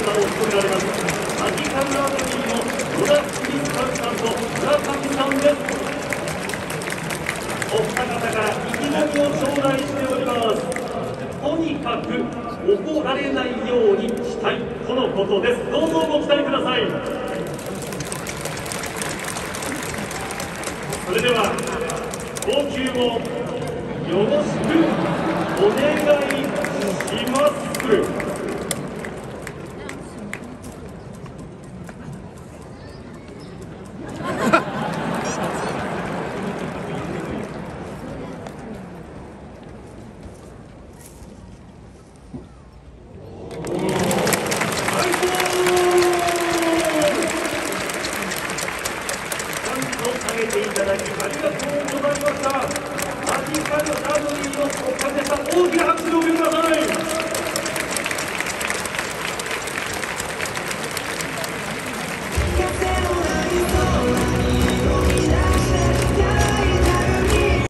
査を務められますマジカルラブリーの野田クリスさんと村上さんですお二方から意気込みを頂戴しております。とにかく怒られないようにしたいとのことです。どうぞご期待くださいそれでは高級もよろしくお願いを下げていただきありがとうございました。